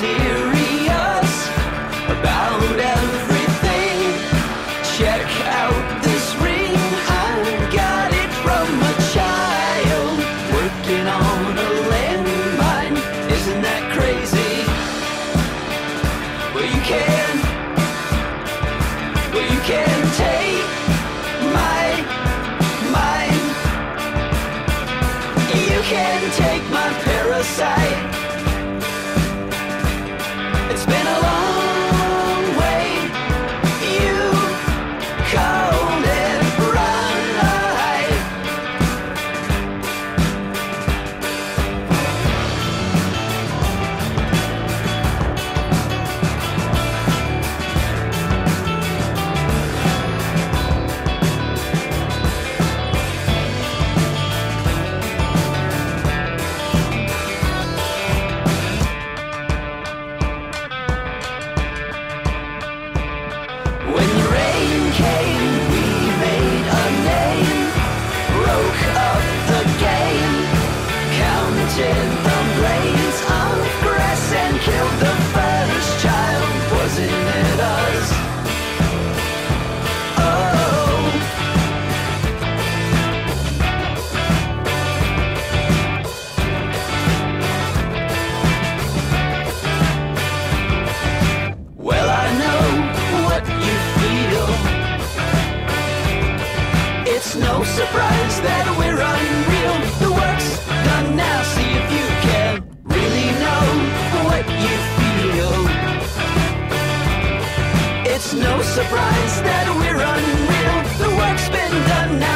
Here. No surprise that we're unreal. The work's done now, see if you can really know what you feel. It's no surprise that we're unreal. The work's been done now,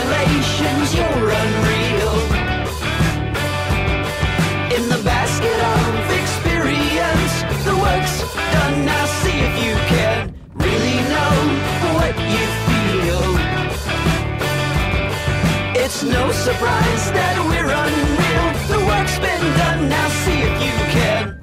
Congratulations, you're unreal. In the basket of experience, the work's done. Now see if you can really know what you feel. It's no surprise that we're unreal. The work's been done. Now see if you can.